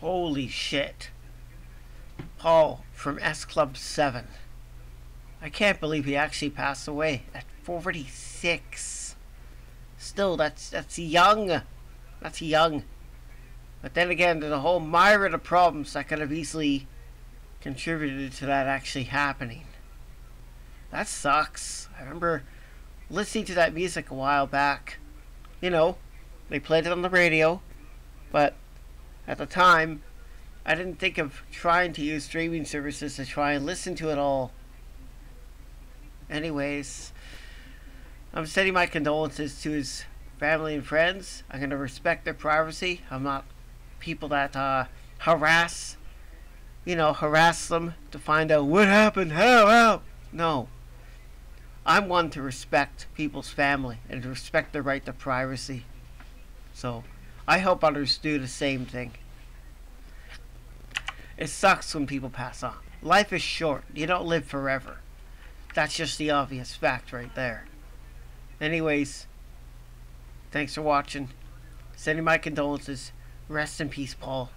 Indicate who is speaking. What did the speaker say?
Speaker 1: Holy shit. Paul from S Club 7. I can't believe he actually passed away at 46. Still, that's that's young. That's young. But then again, there's a whole myriad of problems that could have easily contributed to that actually happening. That sucks. I remember listening to that music a while back. You know, they played it on the radio, but at the time, I didn't think of trying to use streaming services to try and listen to it all. Anyways, I'm sending my condolences to his family and friends. I'm going to respect their privacy. I'm not people that uh, harass, you know, harass them to find out what happened, how, how. No. I'm one to respect people's family and respect their right to privacy. So, I hope others do the same thing. It sucks when people pass on. Life is short. You don't live forever. That's just the obvious fact right there. Anyways, thanks for watching. Sending my condolences. Rest in peace, Paul.